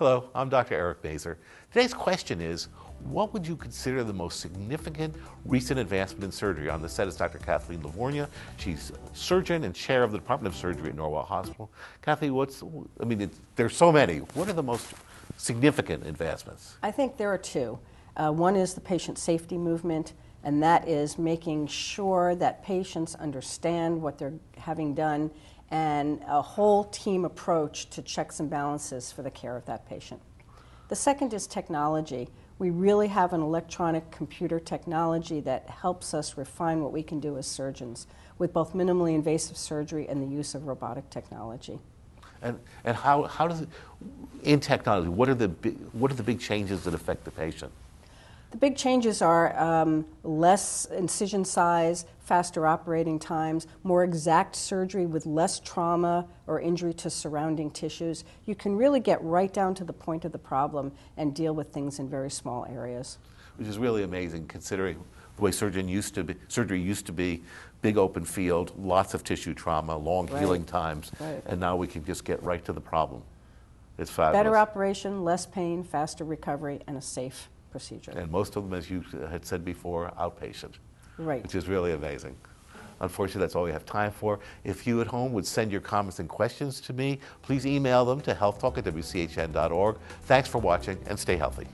Hello, I'm Dr. Eric Baser. Today's question is, what would you consider the most significant recent advancement in surgery? On the set is Dr. Kathleen LaVorgna. She's surgeon and chair of the Department of Surgery at Norwalk Hospital. Kathleen, what's, I mean, there's so many. What are the most significant advancements? I think there are two. Uh, one is the patient safety movement, and that is making sure that patients understand what they're having done and a whole team approach to checks and balances for the care of that patient. The second is technology. We really have an electronic computer technology that helps us refine what we can do as surgeons with both minimally invasive surgery and the use of robotic technology. And, and how, how does it, in technology, what are, the what are the big changes that affect the patient? The big changes are um, less incision size, faster operating times, more exact surgery with less trauma or injury to surrounding tissues. You can really get right down to the point of the problem and deal with things in very small areas. Which is really amazing considering the way surgeon used to be, surgery used to be big open field, lots of tissue trauma, long right. healing times, right. and now we can just get right to the problem. It's fabulous. Better operation, less pain, faster recovery, and a safe procedure. And most of them, as you had said before, outpatient. Right. Which is really amazing. Unfortunately, that's all we have time for. If you at home would send your comments and questions to me, please email them to healthtalk at wchn.org. Thanks for watching and stay healthy.